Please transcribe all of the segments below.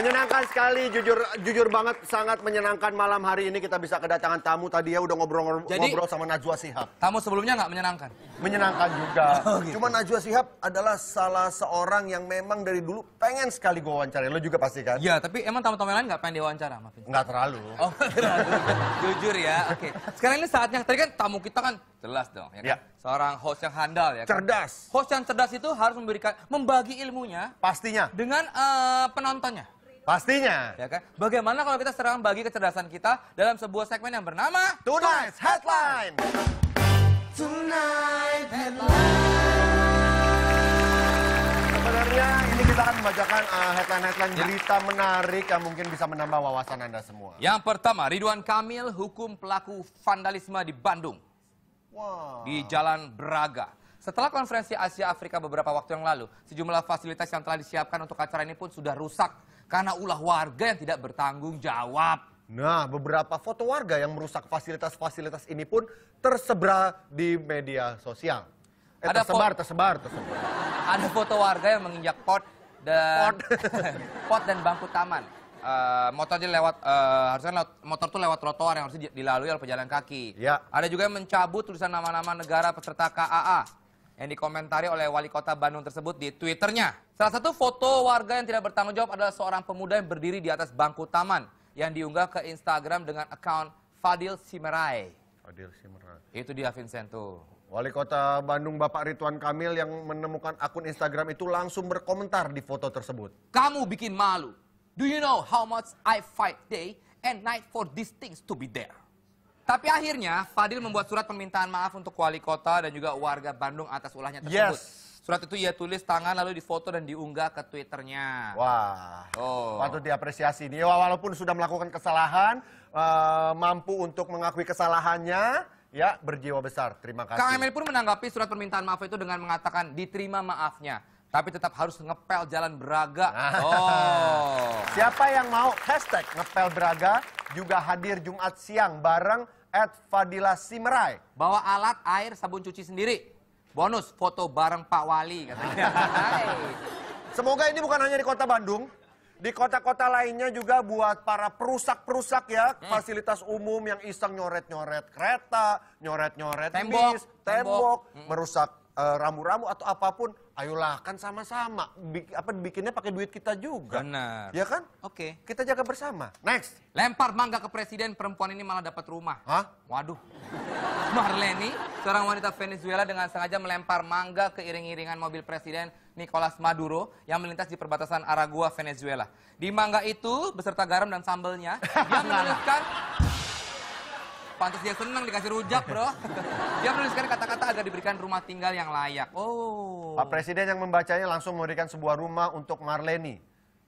Menyenangkan sekali, jujur jujur banget sangat menyenangkan malam hari ini kita bisa kedatangan tamu tadi ya udah ngobrol-ngobrol Jadi- ngobrol sama Najwa Shihab. Tamu sebelumnya nggak menyenangkan? Menyenangkan juga. Oh, gitu. Cuma Najwa Shihab adalah salah seorang yang memang dari dulu pengen sekali gue wawancara. Lo juga pasti kan? Iya, tapi emang tamu-tamu lain nggak pengen diwawancara. Nggak terlalu. Oh, jujur ya. Oke. Sekarang ini saatnya. Tadi kan tamu kita kan jelas dong, ya kan? Ya. Seorang host yang handal ya kan? Cerdas. Host yang cerdas itu harus memberikan membagi ilmunya Pastinya. dengan eh, penontonnya. Pastinya. Ya kan? Bagaimana kalau kita serang bagi kecerdasan kita dalam sebuah segmen yang bernama Tonight's headline. Sebenarnya ini kita akan membacakan uh, headline-headline Ya. berita menarik yang mungkin bisa menambah wawasan Anda semua. Yang pertama, Ridwan Kamil hukum pelaku vandalisme di Bandung. Wow. di Jalan Braga. Setelah konferensi Asia Afrika beberapa waktu yang lalu, sejumlah fasilitas yang telah disiapkan untuk acara ini pun sudah rusak karena ulah warga yang tidak bertanggung jawab. Nah, beberapa foto warga yang merusak fasilitas-fasilitas ini pun tersebar di media sosial. Eh, Ada tersebar, tersebar, tersebar. Ada foto warga yang menginjak pot dan Pot. pot dan bangku taman. Eh, motor dia lewat eh, harusnya lewat, motor tuh lewat trotoar yang harus di- dilalui oleh pejalan kaki. Ya. Ada juga yang mencabut tulisan nama-nama negara peserta KAA yang dikomentari oleh wali kota Bandung tersebut di Twitternya. Salah satu foto warga yang tidak bertanggung jawab adalah seorang pemuda yang berdiri di atas bangku taman yang diunggah ke Instagram dengan akun Fadil Simerai. Adil Simran. Itu dia Vincent tuh. Wali Kota Bandung Bapak Ridwan Kamil yang menemukan akun Instagram itu langsung berkomentar di foto tersebut. Kamu bikin malu. Do you know how much I fight day and night for these things to be there? Tapi akhirnya Fadil membuat surat permintaan maaf untuk wali kota dan juga warga Bandung atas ulahnya tersebut. Yes. Surat itu ia tulis tangan lalu difoto dan diunggah ke Twitternya. Wah, Oh. patut diapresiasi ini. Walaupun sudah melakukan kesalahan, eh, mampu untuk mengakui kesalahannya, ya berjiwa besar. Terima kasih. Kang Emil pun menanggapi surat permintaan maaf itu dengan mengatakan diterima maafnya. Tapi tetap harus ngepel jalan Braga. Oh. Siapa yang mau hashtag ngepel Braga juga hadir Jumat siang bareng at Fadila Simerai. Bawa alat air sabun cuci sendiri. Bonus foto bareng Pak Wali katanya. Semoga ini bukan hanya di kota Bandung, di kota-kota lainnya juga buat para perusak-perusak ya Hmm. fasilitas umum yang iseng nyoret-nyoret kereta, nyoret-nyoret Tembok, bis, tembok. tembok, Hmm. merusak ramu-ramu atau apa pun. Ayolah kan sama-sama. Bik- apa bikinnya pakai duit kita juga. Benar. Ya kan? Oke. Kita jaga bersama. Next. Lempar mangga ke presiden, perempuan ini malah dapat rumah. Hah? Waduh. Marleni, seorang wanita Venezuela dengan sengaja melempar mangga ke iring-iringan mobil presiden Nicolas Maduro yang melintas di perbatasan Aragua, Venezuela. Di mangga itu, beserta garam dan sambelnya, dia menuliskan... Pantas dia senang dikasih rujak, bro. dia menuliskan kata-kata agar diberikan rumah tinggal yang layak. Oh. Pak Presiden yang membacanya langsung memberikan sebuah rumah untuk Marleni.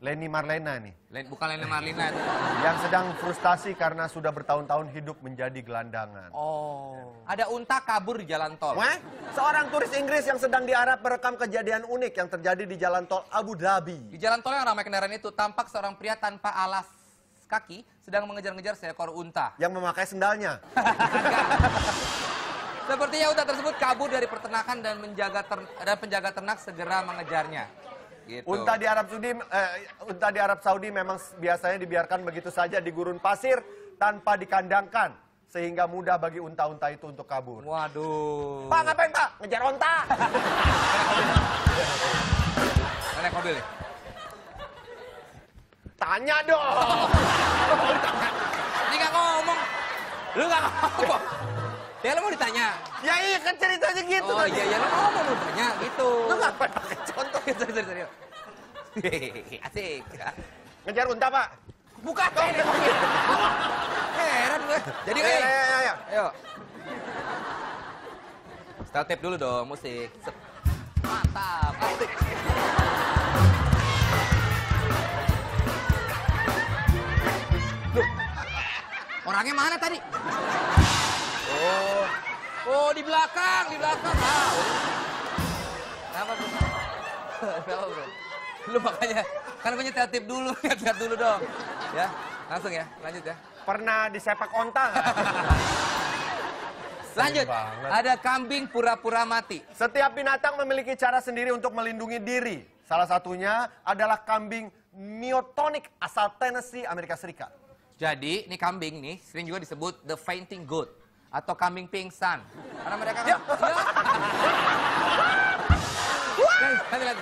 Leni Marlena nih. Len- Bukan Lena Marlina itu. Yang sedang frustasi karena sudah bertahun-tahun hidup menjadi gelandangan. Oh. Ada unta kabur di jalan tol. Wah, seorang turis Inggris yang sedang di Arab merekam kejadian unik yang terjadi di jalan tol Abu Dhabi. Di jalan tol yang ramai kendaraan itu tampak seorang pria tanpa alas kaki sedang mengejar-ngejar seekor unta. Yang memakai sendalnya. Sepertinya unta tersebut kabur dari peternakan dan menjaga ter- dan penjaga ternak segera mengejarnya. Gitu. Unta di Arab Saudi, eh, unta di Arab Saudi memang biasanya dibiarkan begitu saja di gurun pasir tanpa dikandangkan. Sehingga mudah bagi unta-unta itu untuk kabur. Waduh. Pak ngapain pak? Ngejar unta. Naik mobil nih. Tanya dong. Ini nggak ngomong. Lu nggak ngomong. Ya lu mau ditanya. ya iya kan ceritanya gitu Oh iya, ya lu ngomong mau ditanya gitu. Lu ngapain pakai contoh? Sorry, sorry, sorry. Asik. Ngejar unta pak? Buka ini. Heran gue. Jadi Ayo, nih. ayo, ayo, ayo. Ayo. Start tape dulu dong, musik. Mantap. Asik. Orangnya mana tadi? Oh, Oh, di belakang, di belakang. Ah, Kenapa, bro? Kenapa, bro? Lu makanya, kan gue nyetel tip dulu, nyetel dulu dong. Ya, langsung ya, lanjut ya. pernah disepak onta nggak? Lanjut, banget. ada kambing pura-pura mati. Setiap binatang memiliki cara sendiri untuk melindungi diri. Salah satunya adalah kambing Neotonic asal Tennessee, Amerika Serikat. Jadi, ini kambing nih sering juga disebut the fainting goat atau kambing pingsan. Karena mereka kan... Ya. Guys, lihat,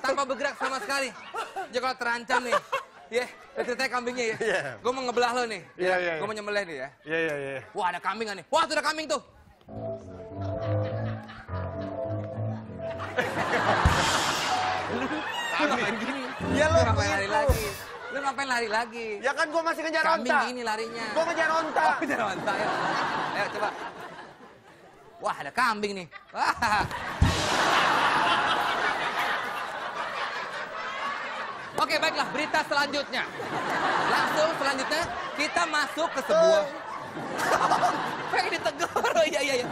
tanpa bergerak sama sekali. Jadi kalau terancam nih, ya, yeah, ceritanya kambingnya ya. Iya. Gue mau ngebelah lo nih. Iya, iya, Gue iya. mau nyembelih nih ya. Iya, iya, iya. Wah ada kambing nih. Wah tuh ada kambing tuh. Lu ngapain gini? Ya, lo Lu ngapain lari begitu. lagi? Lu ngapain lari lagi? Ya kan gue masih ngejar Kambing onta. gini larinya. Gue ngejar onta. Oh, jangan onta ya. Ayo coba. Wah, ada kambing nih. Wah. Oke, baiklah. Berita selanjutnya. Langsung selanjutnya kita masuk ke sebuah... Pengen ditegur. Oh, iya, iya, iya.